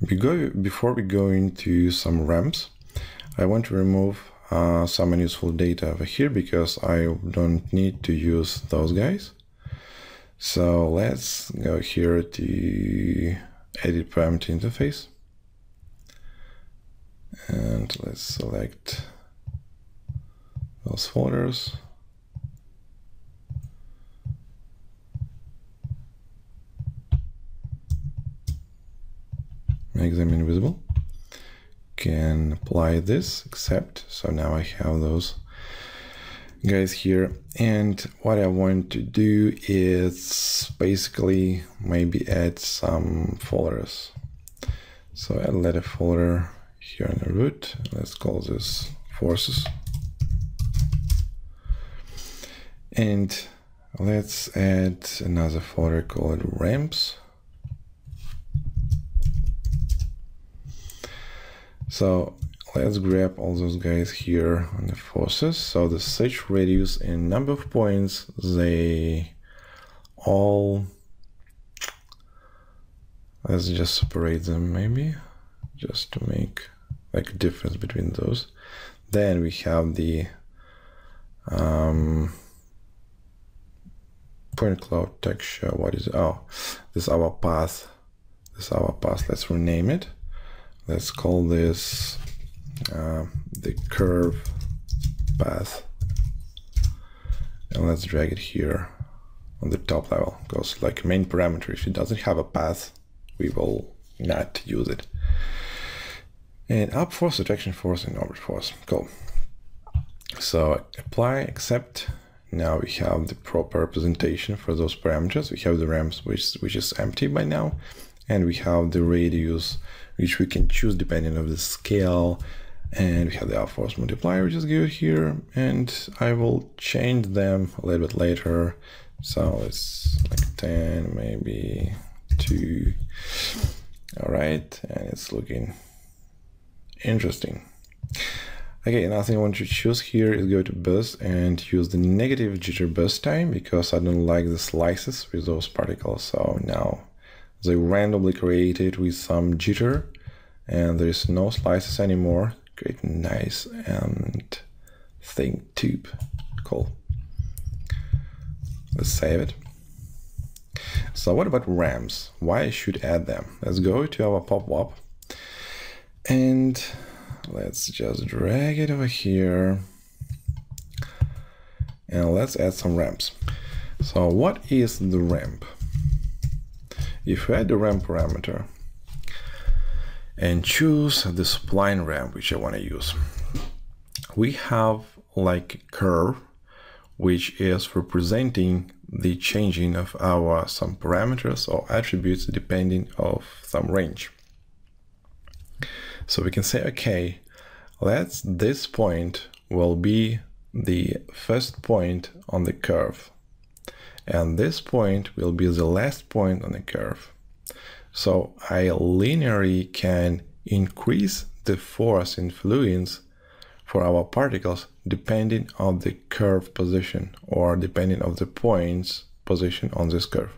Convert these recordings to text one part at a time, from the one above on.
Before we go into some ramps, I want to remove uh, some unuseful data over here because I don't need to use those guys. So let's go here to edit parameter interface. And let's select those folders. Make them invisible. Can apply this, except, so now I have those guys here. And what I want to do is basically maybe add some folders. So I'll let a folder here in the root. Let's call this forces. And let's add another folder called ramps so let's grab all those guys here on the forces so the search radius and number of points they all let's just separate them maybe just to make like a difference between those then we have the um, point cloud texture what is it? oh this is our path this is our path let's rename it let's call this uh, the curve path. And let's drag it here on the top level because like main parameter if it doesn't have a path we will not use it. And up force attraction force and orbit force. Cool. So apply accept. Now we have the proper representation for those parameters. We have the ramps which which is empty by now and we have the radius which we can choose depending on the scale. And we have the force multiplier which is good here. And I will change them a little bit later. So it's like 10 maybe 2 all right. And it's looking interesting. Okay another thing I want to choose here is go to burst and use the negative jitter burst time because I don't like the slices with those particles. So now they randomly created with some jitter and there is no slices anymore Great, nice and thin tube. Cool. Let's save it. So what about ramps? Why I should add them? Let's go to our pop-up and let's just drag it over here and let's add some ramps. So what is the ramp? If we add the ramp parameter, and choose the spline ramp which I want to use. We have like curve which is representing the changing of our some parameters or attributes depending of some range. So we can say, okay, let's this point will be the first point on the curve. And this point will be the last point on the curve. So I linearly can increase the force influence for our particles depending on the curve position or depending on the points position on this curve.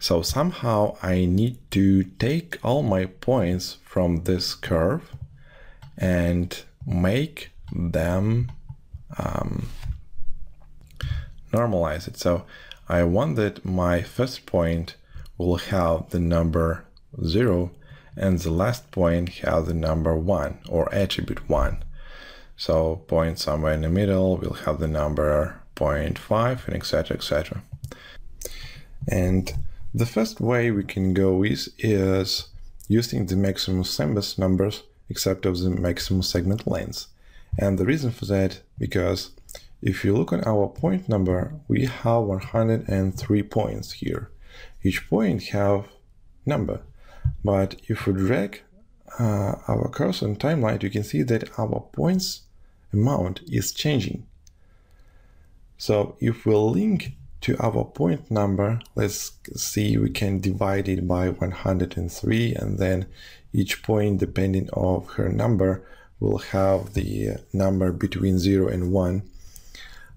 So somehow I need to take all my points from this curve and make them um, normalize it. So I want that my first point will have the number 0 and the last point have the number 1 or attribute 1. So point somewhere in the middle will have the number 0.5 and etc etc. And the first way we can go with is using the maximum sembus numbers except of the maximum segment length. And the reason for that, because if you look at our point number, we have 103 points here each point have number. But if we drag uh, our cursor on timeline, you can see that our points amount is changing. So if we link to our point number, let's see, we can divide it by 103 and then each point depending of her number will have the number between 0 and 1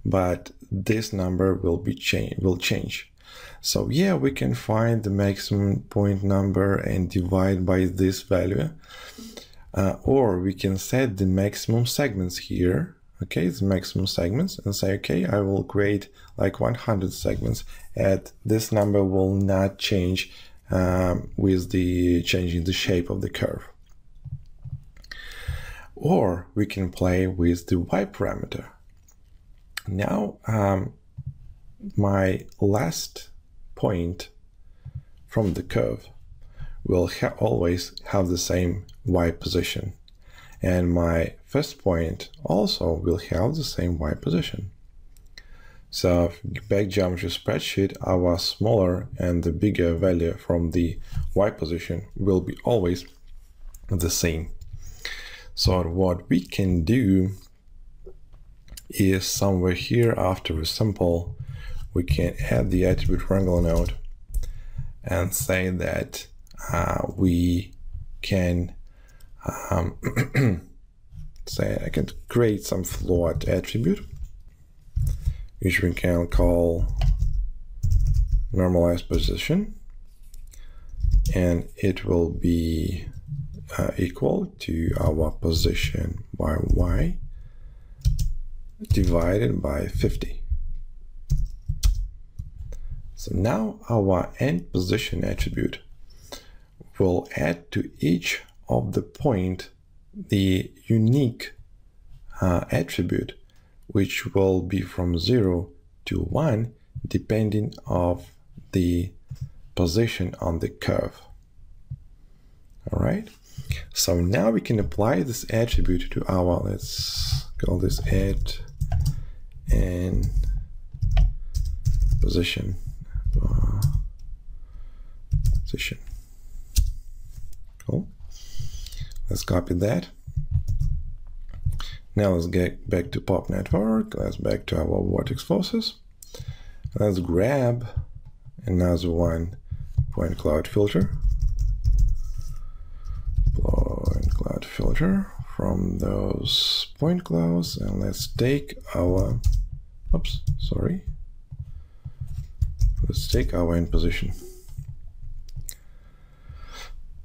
but this number will be change will change So yeah, we can find the maximum point number and divide by this value. Uh, or we can set the maximum segments here okay the maximum segments and say okay i will create like 100 segments and this number will not change um, with the changing the shape of the curve or we can play with the y parameter now um, my last point from the curve will ha always have the same y position and my first point also will have the same y position. So back geometry spreadsheet, our smaller and the bigger value from the y position will be always the same. So what we can do is somewhere here after the sample, we can add the attribute wrangle node and say that uh, we can um, say I can create some float attribute, which we can call normalized position, and it will be uh, equal to our position by y divided by 50. So now our end position attribute will add to each of the point the unique uh, attribute which will be from 0 to 1 depending of the position on the curve all right so now we can apply this attribute to our let's call this add and position position cool Let's copy that. Now let's get back to pop network. Let's back to our vortex forces. Let's grab another one point cloud filter. Point cloud filter from those point clouds and let's take our oops sorry let's take our end position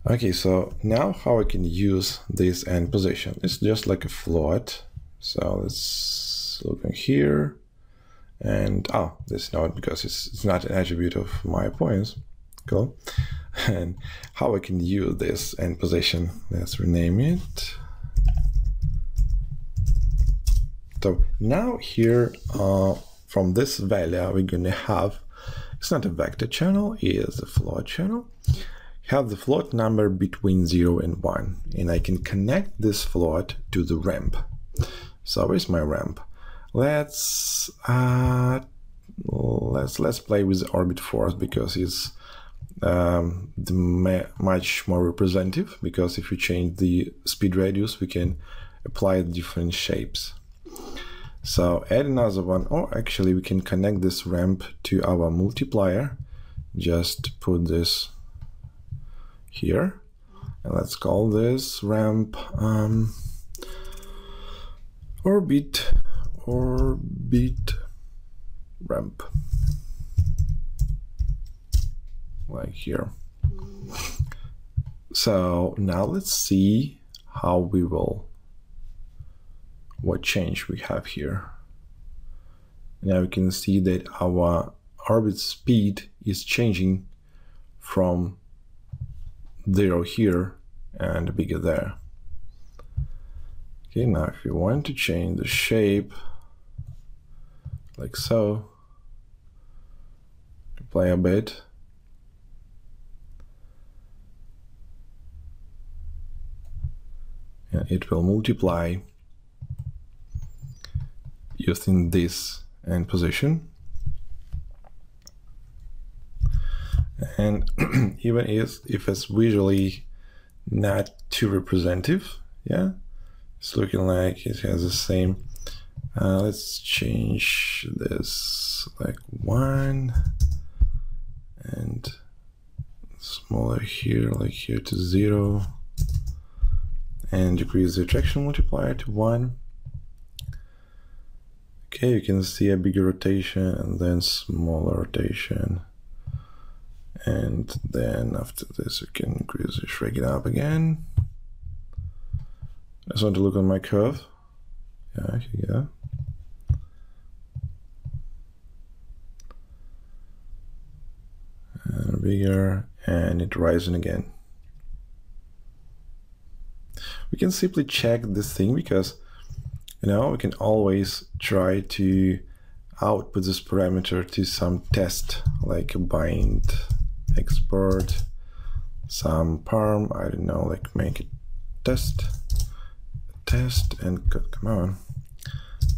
Okay, so now how I can use this end position. It's just like a float. So let's look in here. And ah, oh, this node because it's, it's not an attribute of my points. Cool. And how I can use this end position. Let's rename it. So now here uh, from this value, we're going to have, it's not a vector channel, it is a float channel have the float number between 0 and 1 and I can connect this float to the ramp. So where's my ramp? Let's uh, let's let's play with orbit force because it's um, the much more representative because if you change the speed radius we can apply different shapes. So add another one or actually we can connect this ramp to our multiplier. Just put this here. And let's call this ramp um, orbit orbit ramp like here. So now let's see how we will what change we have here. Now we can see that our orbit speed is changing from zero here and bigger there. Okay, now if you want to change the shape like so, play a bit. And it will multiply using this end position. And even if, if it's visually not too representative yeah it's looking like it has the same uh, let's change this like one and smaller here like here to zero and decrease the attraction multiplier to one okay you can see a bigger rotation and then smaller rotation And then after this, we can increase the shrink it up again. I just want to look on my curve. Yeah, here you go. And bigger, and it rising again. We can simply check this thing because, you know, we can always try to output this parameter to some test, like bind export, some parm, I don't know, like make it test, test, and come on,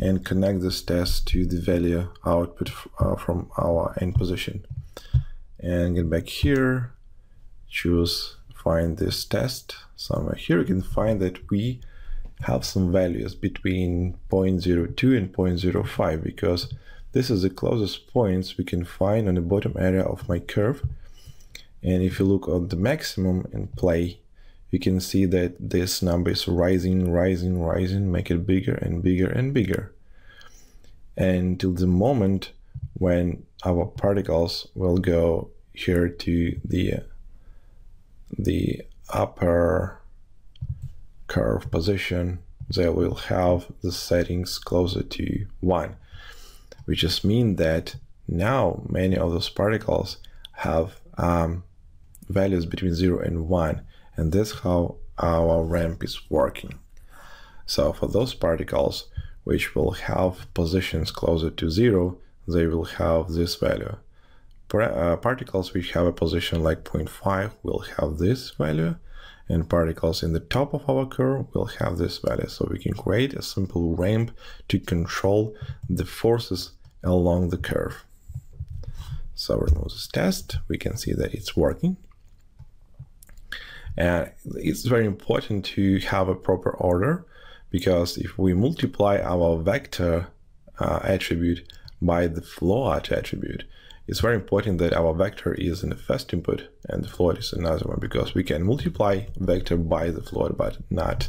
and connect this test to the value output uh, from our end position. And get back here, choose find this test somewhere here. You can find that we have some values between 0.02 and 0.05 because this is the closest points we can find on the bottom area of my curve and if you look at the maximum and play, you can see that this number is rising, rising, rising, make it bigger and bigger and bigger. Until the moment when our particles will go here to the, the upper curve position, they will have the settings closer to 1, which just mean that now many of those particles have um, values between 0 and 1 and that's how our ramp is working. So for those particles which will have positions closer to 0 they will have this value. Uh, particles which have a position like 0.5 will have this value and particles in the top of our curve will have this value. So we can create a simple ramp to control the forces along the curve. So remove this test, we can see that it's working. And it's very important to have a proper order because if we multiply our vector uh, attribute by the float attribute, it's very important that our vector is in the first input and the float is another one because we can multiply vector by the float but not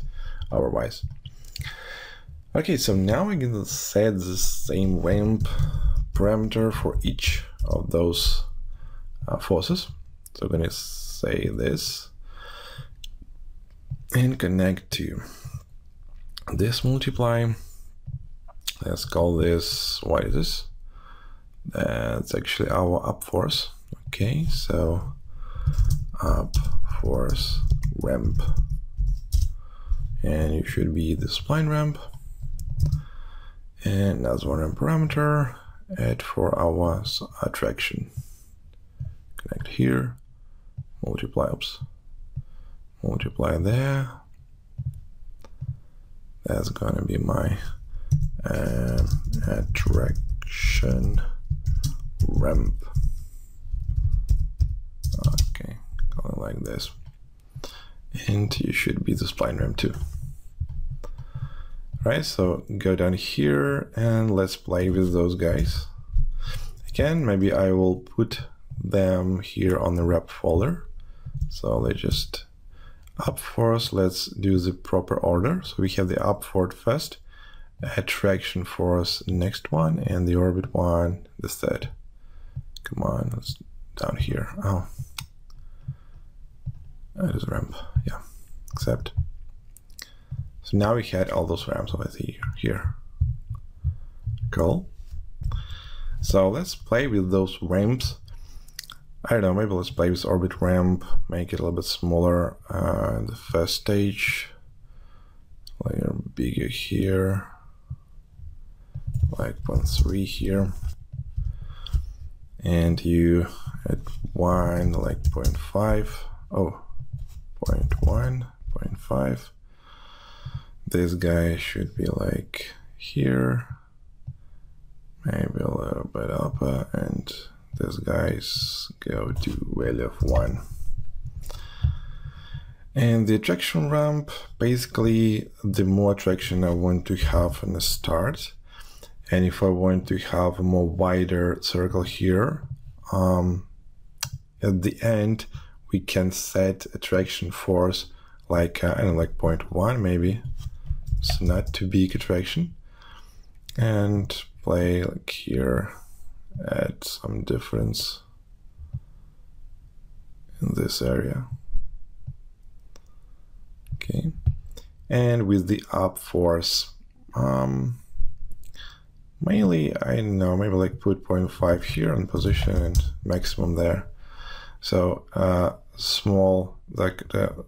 otherwise. Okay, so now going to set the same ramp parameter for each of those uh, forces. So I'm going to say this and connect to this multiply. Let's call this, what is this? That's actually our up force. Okay, so up force ramp. And it should be the spline ramp. And that's one ramp parameter. Add for our attraction. Connect here, multiply, oops, multiply there. That's gonna be my um, attraction ramp. Okay, going like this. And you should be the spline ramp too. Right, so go down here and let's play with those guys. Again, maybe I will put them here on the rep folder. So they just up force, let's do the proper order. So we have the up force first, attraction force next one, and the orbit one the third. Come on, let's down here. Oh, that is ramp. Yeah, accept. So now we had all those ramps over here. Cool. So let's play with those ramps I don't know, maybe let's play with orbit ramp, make it a little bit smaller. Uh, the first stage, layer bigger here, like 0.3 here. And you at 1, like 0.5, oh, 0.1, 0.5. This guy should be like here, maybe a little bit up and these guys go to value of 1. And the attraction ramp, basically the more attraction I want to have in the start, and if I want to have a more wider circle here, um, at the end we can set attraction force like uh, I don't know, like 0.1 maybe. So not too big attraction, and play like here add some difference in this area. Okay, and with the up force, um, mainly I don't know maybe like put 0.5 here on position and maximum there. So uh, small like the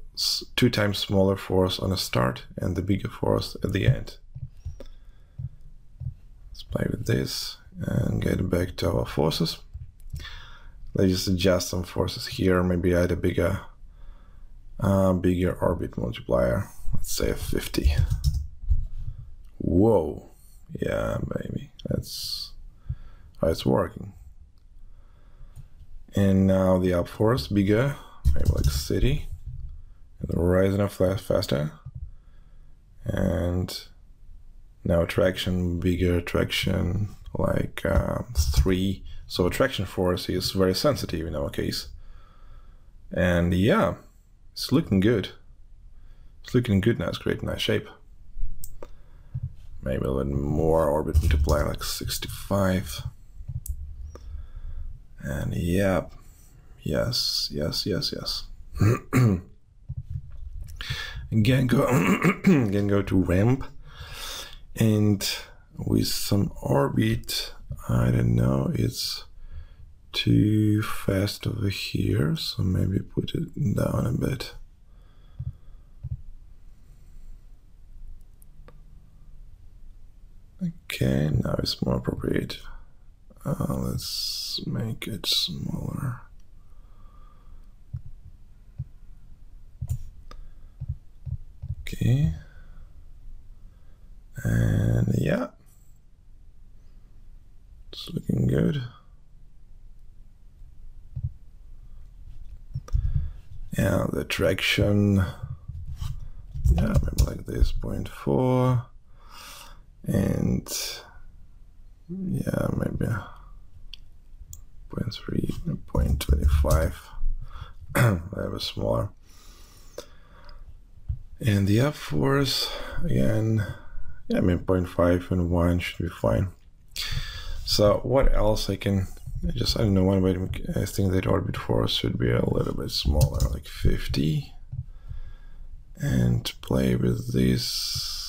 two times smaller force on the start and the bigger force at the end. Let's play with this and get back to our forces. Let's just adjust some forces here, maybe add a bigger uh, bigger orbit multiplier. Let's say 50. Whoa. Yeah, baby. That's how it's working. And now the up force bigger, maybe like city. And rising up faster. And now traction bigger, traction like uh, three. So attraction force is very sensitive in our case. And yeah, it's looking good. It's looking good now. It's creating nice shape. Maybe a little more orbit multiplier, like 65. And yep. yes, yes, yes, yes. again, go again go to ramp, and with some orbit, I don't know, it's too fast over here, so maybe put it down a bit. Okay, now it's more appropriate. Uh, let's make it smaller. Okay. And yeah. It's looking good. Yeah, the traction, yeah, maybe like this, 0.4 and yeah maybe 0.3 0.25 that was smaller. And the up force again yeah I mean 0.5 and 1 should be fine. So what else I can I just I don't know one way I think that orbit force should be a little bit smaller like 50 and play with this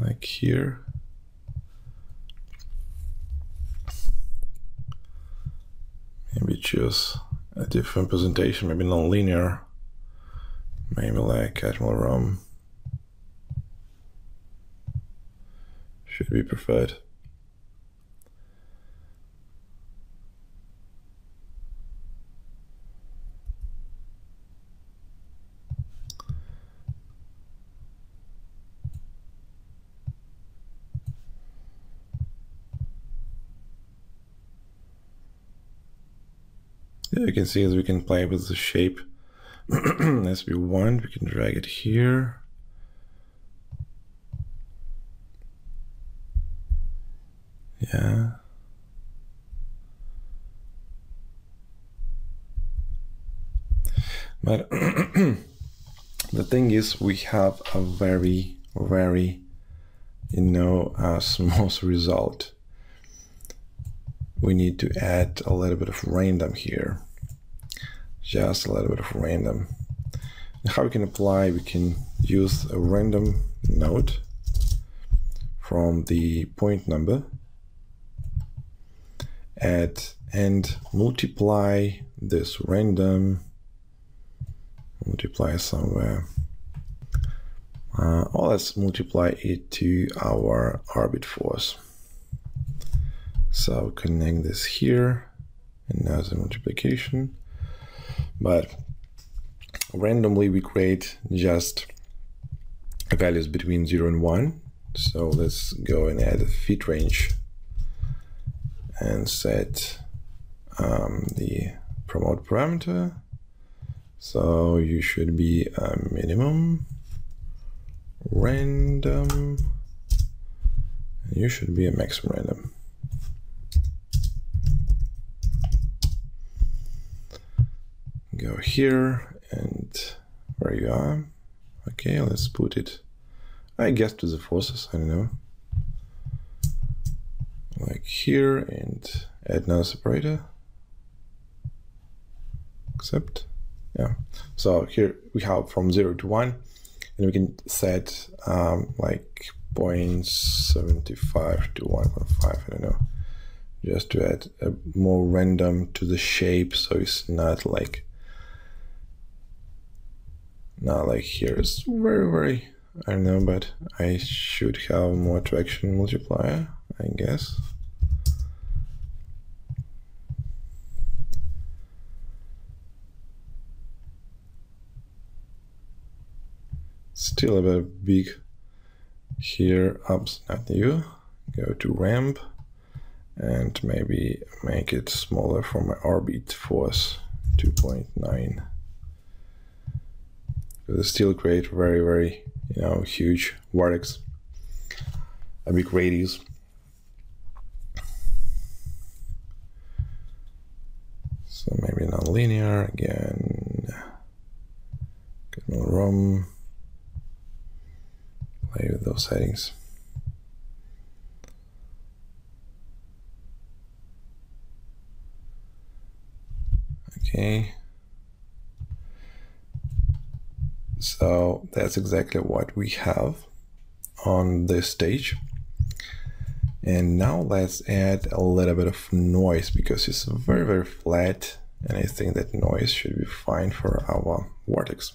like here. Maybe choose a different presentation, maybe non-linear, maybe like Catmull-Rom. Should be preferred. Yeah, you can see as we can play with the shape as we want. We can drag it here. Yeah. But the thing is, we have a very, very, you know, uh, a small result we need to add a little bit of random here. Just a little bit of random. And how we can apply, we can use a random node from the point number add and multiply this random multiply somewhere uh, or let's multiply it to our orbit force so connect this here and now the multiplication. But randomly we create just values between 0 and 1. So let's go and add a fit range and set um, the promote parameter. So you should be a minimum random. You should be a maximum random. Go here and where you are. Okay, let's put it, I guess, to the forces, I don't know. Like here and add another separator. accept. Yeah. So here we have from zero to one, and we can set um, like 0.75 to 1.5. I don't know, just to add more random to the shape, so it's not like not like here. It's very very. I don't know, but I should have more traction multiplier, I guess. still a bit big here ups not new go to ramp and maybe make it smaller for my orbit force 2.9 because it still create very very you know huge vortex a big radius so maybe non-linear again more room play with those settings. Okay. So that's exactly what we have on this stage. And now let's add a little bit of noise because it's very, very flat. And I think that noise should be fine for our vortex.